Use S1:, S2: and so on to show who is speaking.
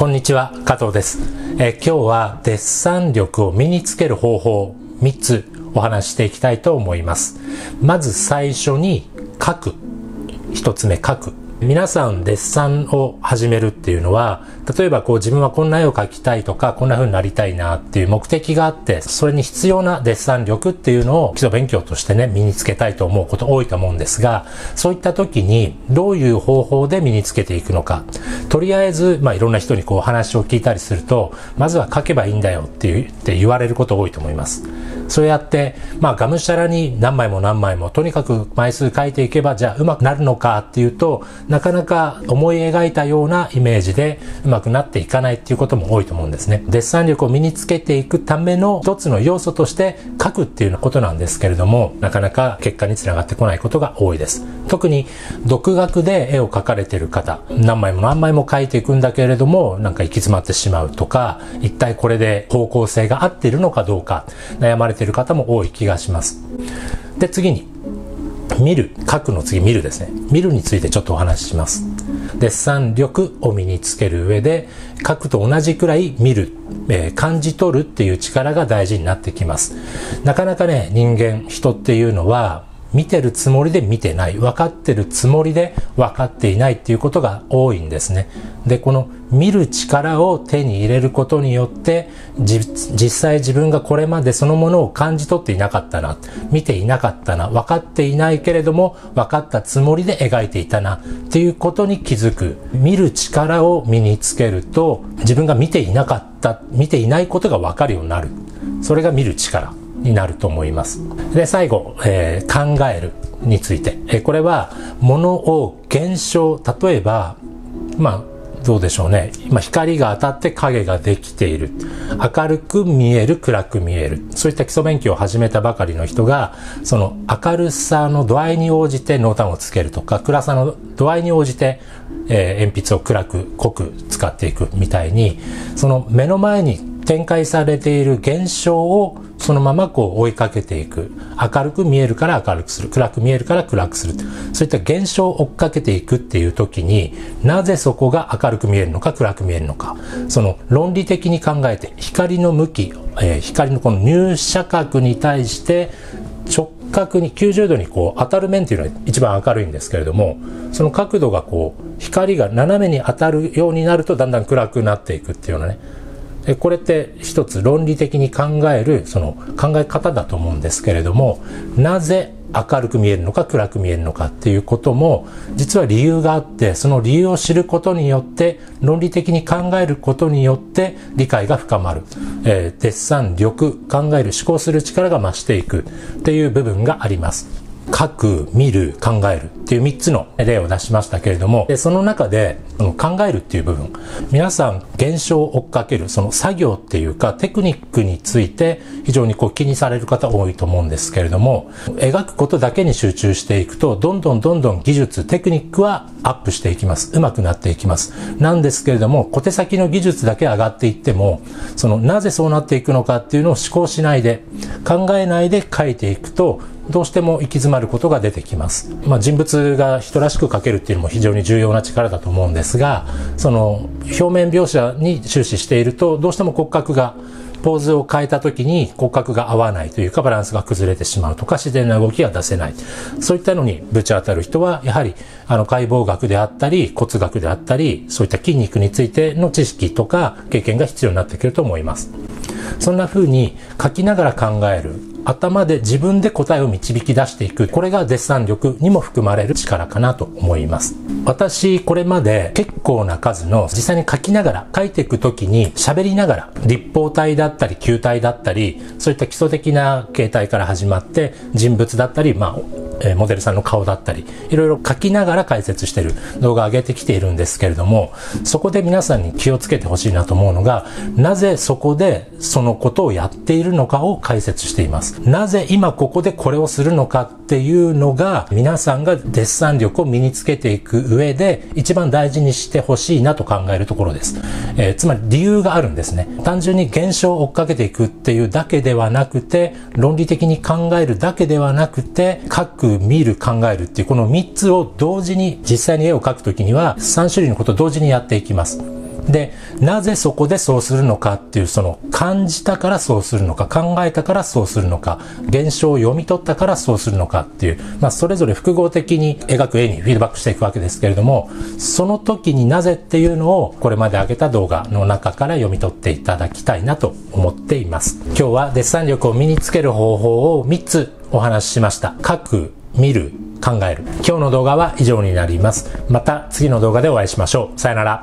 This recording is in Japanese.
S1: こんにちは、加藤です。え今日はデッサン力を身につける方法3つお話ししていきたいと思います。まず最初に書く。1つ目書く。皆さんデッサンを始めるっていうのは、例えばこう自分はこんな絵を描きたいとか、こんな風になりたいなっていう目的があって、それに必要なデッサン力っていうのを基礎勉強としてね、身につけたいと思うこと多いと思うんですが、そういった時にどういう方法で身につけていくのか。とりあえず、まあいろんな人にこう話を聞いたりすると、まずは書けばいいんだよって言って言われること多いと思います。そうやって、まあがむしゃらに何枚も何枚も、とにかく枚数書いていけば、じゃあうまくなるのかっていうと、なかなか思い描いたようなイメージでうまくなっていかないっていうことも多いと思うんですね。デッサン力を身につけていくための一つの要素として書くっていうことなんですけれども、なかなか結果につながってこないことが多いです。特に独学で絵を描かれている方、何枚も何枚も描いていくんだけれども、なんか行き詰まってしまうとか、一体これで方向性が合っているのかどうか、悩まれている方も多い気がします。で、次に、見る。書くの次、見るですね。見るについてちょっとお話しします。デッサン力を身につける上で、書くと同じくらい見る、えー、感じ取るっていう力が大事になってきます。なかなかね、人間、人っていうのは、見てるつもりで見てない。分かってるつもりで分かっていないっていうことが多いんですね。で、この見る力を手に入れることによって、実際自分がこれまでそのものを感じ取っていなかったな、見ていなかったな、分かっていないけれども分かったつもりで描いていたなっていうことに気づく。見る力を身につけると、自分が見ていなかった、見ていないことが分かるようになる。それが見る力。になると思います。で、最後、えー、考えるについて。えー、これは、ものを現象、例えば、まあ、どうでしょうね。今、光が当たって影ができている。明るく見える、暗く見える。そういった基礎勉強を始めたばかりの人が、その明るさの度合いに応じて濃淡をつけるとか、暗さの度合いに応じて、えー、鉛筆を暗く濃く使っていくみたいに、その目の前に展開されている現象をそのままこう追いかけていく。明るく見えるから明るくする。暗く見えるから暗くする。そういった現象を追っかけていくっていう時に、なぜそこが明るく見えるのか暗く見えるのか。その論理的に考えて、光の向き、えー、光のこの入射角に対して直角に90度にこう当たる面っていうのは一番明るいんですけれども、その角度がこう光が斜めに当たるようになるとだんだん暗くなっていくっていうようなね。これって一つ論理的に考えるその考え方だと思うんですけれどもなぜ明るく見えるのか暗く見えるのかっていうことも実は理由があってその理由を知ることによって論理的に考えることによって理解が深まる、えー、デッサン力考える思考する力が増していくっていう部分があります。書く、見る、考えるっていう3つの例を出しましたけれども、でその中で考えるっていう部分、皆さん現象を追っかける、その作業っていうかテクニックについて非常にこう気にされる方多いと思うんですけれども、描くことだけに集中していくと、どんどんどんどん技術、テクニックはアップしていきます。上手くなっていきます。なんですけれども、小手先の技術だけ上がっていっても、そのなぜそうなっていくのかっていうのを思考しないで、考えないで書いていくと、どうしても行き詰まることが出てきます。まあ、人物が人らしく描けるっていうのも非常に重要な力だと思うんですが、その表面描写に終始していると、どうしても骨格がポーズを変えた時に骨格が合わないというかバランスが崩れてしまうとか自然な動きが出せない。そういったのにぶち当たる人はやはりあの解剖学であったり骨学であったりそういった筋肉についての知識とか経験が必要になってくると思います。そんな風に書きながら考える頭で自分で答えを導き出していく。これがデッサン力にも含まれる力かなと思います。私、これまで結構な数の実際に書きながら、書いていく時に喋りながら、立方体だったり球体だったり、そういった基礎的な形態から始まって、人物だったり、まあ、えモデルさんの顔だったり、いろいろ書きながら解説してる動画上げてきているんですけれども、そこで皆さんに気をつけてほしいなと思うのが、なぜそこでそのことをやっているのかを解説しています。なぜ今ここでこれをするのかっていうのが、皆さんがデッサン力を身につけていく上で、一番大事にしてほしいなと考えるところです。えー、つまり理由があるんですね。単純に現象を追っかけていくっていうだけではなくて、論理的に考えるだけではなくて、各見る、考えるっていうこの3つを同時に実際に絵を描くときには3種類のことを同時にやっていきます。で、なぜそこでそうするのかっていう、その感じたからそうするのか、考えたからそうするのか、現象を読み取ったからそうするのかっていう、まあそれぞれ複合的に描く絵にフィードバックしていくわけですけれども、その時になぜっていうのをこれまで上げた動画の中から読み取っていただきたいなと思っています。今日はデッサン力を身につける方法を3つお話ししました。書く、見る、考える。今日の動画は以上になります。また次の動画でお会いしましょう。さよなら。